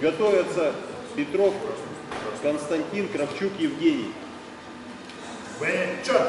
Готовятся Петров Константин, Кравчук Евгений. Вечір.